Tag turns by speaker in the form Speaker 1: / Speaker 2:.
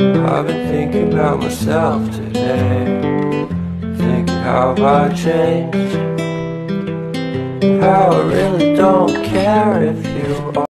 Speaker 1: I've been thinking about myself today. Thinking how have I changed? How I really don't care if you are.